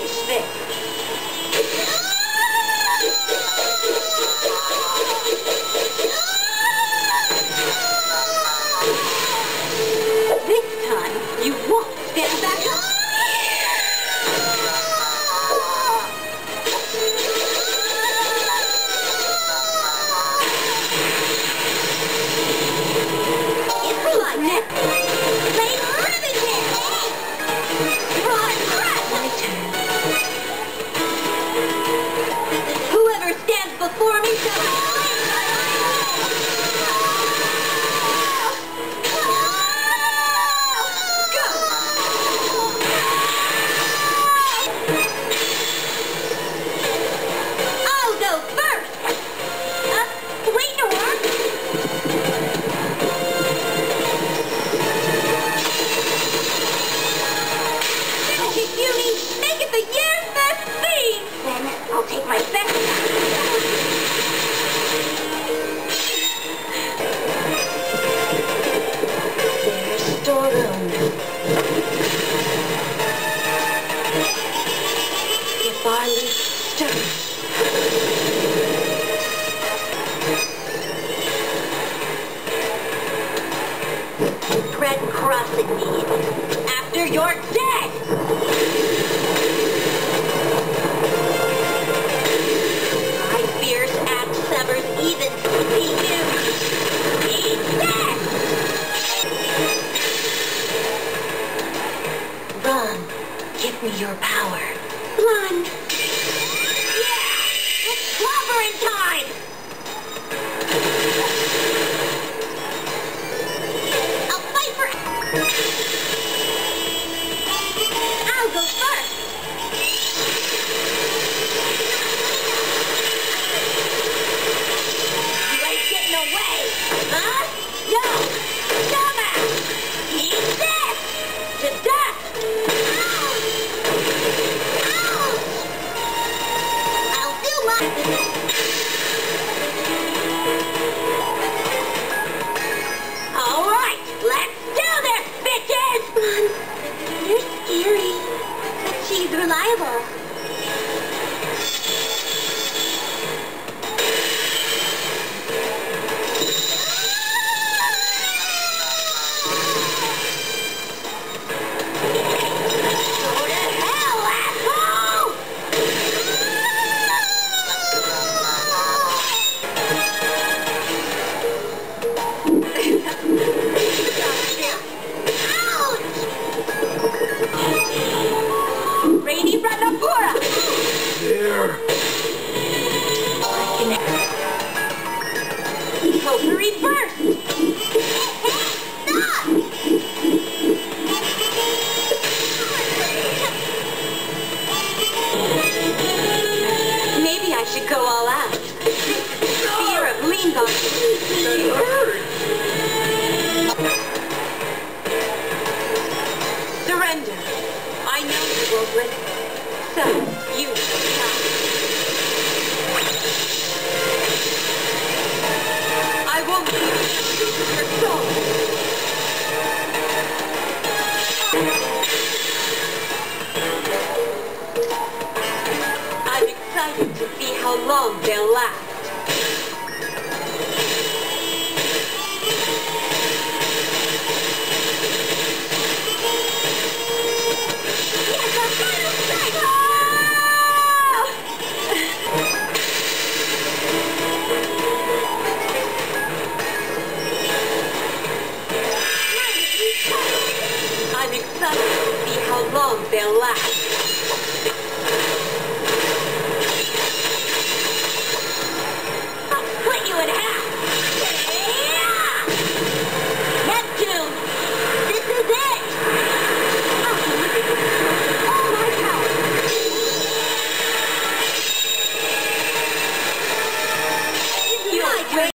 This time you won't stand back up. Next. Red Cross at me after you're dead! My fierce axe severs even he is dead! Run, give me your power. Run! Yeah! It's clobbering time! Bible. go for first. mão dela lá. I'm excited to see how long they'll last.